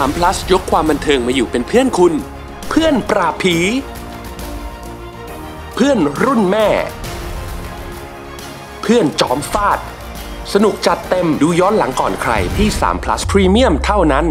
3 plus ยกความบันเทิงมาอยู่เป็นเพื่อนคุณ เพื่อนปราผี เพื่อนรุ่นแม่ เพื่อนจอมฟาด สนุกจัดเต็มดูย้อนหลังก่อนใครที่3 plus Premium เท่านั้น